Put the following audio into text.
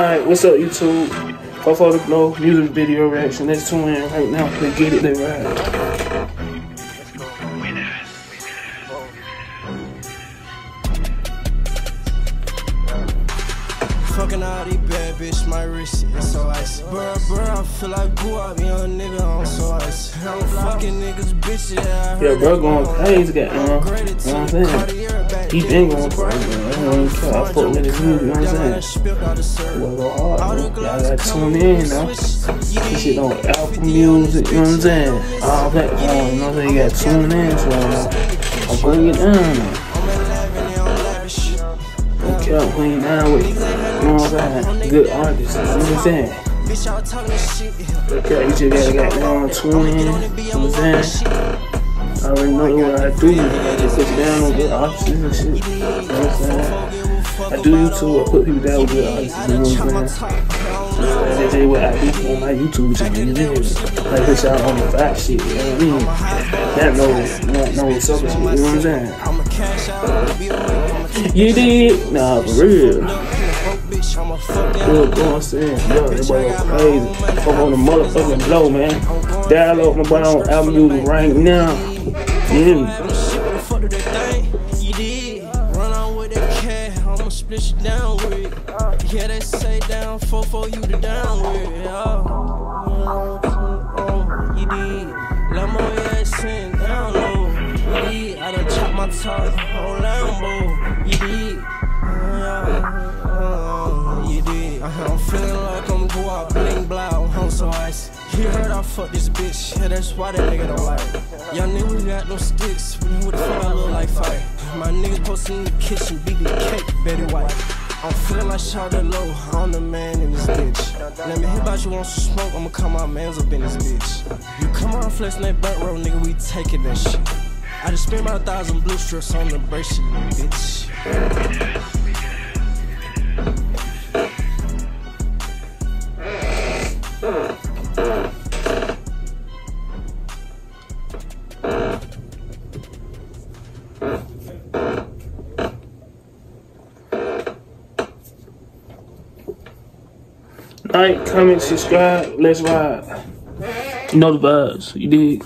Alright, what's up, YouTube? Fofo the Glow, music video reaction. Let's tune in right now. Let's get it, let's ride. Fucking all these bad bitch, my wrist is so icy. Bruh, bruh, I feel like boo up, young nigga, I'm so icy. I'm fucking niggas, bitch, yeah. Bro, going crazy, uh-huh. got you know what I'm saying? He been going crazy, man. I don't care. I fuck with his music, you know what I'm saying? Well, go hard, man. Y'all gotta tune in, the now. This shit on Apple Music, you know what I'm saying? All that, uh, you know what I'm saying? You gotta tune in, so uh, I'm bring it down. Lavish, I'm you down with, you know what I'm saying? Good artists, you know what I'm saying? Bitch, y'all talking shit. Okay, you just gotta get down, tune in, you know what I'm saying? I already know what I do. I just you down on good artists and shit. You know what I'm saying? I do YouTube, I put people down with good artists, you know what I'm saying? That's just what I do on my YouTube channel, know? Like put y'all on the back shit, you know what I mean? That no, no, no shit, you know what I'm saying? I'm a cash out, I'ma be away, I'ma keep You did? Nah, for real. I'ma fuck down. Good going, saying, yo, boy go crazy. Fuck on the motherfucking blow, man. Download my boy on Apple Music right now. Yeah. Fuck do that thing, you did. Run on with that cat, I'ma split you down with it. Yeah, they say down, four for you to down with it. Oh, oh, you did. Lambo, yeah, sitting down low. You did. I done chopped my top, whole Lambo. He heard I fuck this bitch, yeah, that's why that nigga don't like it. Young nigga, we got no sticks, we know what the fuck I look like fire. My niggas posting in the kitchen, beating the cake, Betty White. I'm feeling like Charlotte Low, I'm the man in this bitch. Let me hear about you want some smoke, I'ma come my mans up in this bitch. You come around flexing that back row, nigga, we taking that shit. I just spent a thousand blue strips on the bracelet, bitch. Like, comment, subscribe, let's ride. You know the vibes, you dig?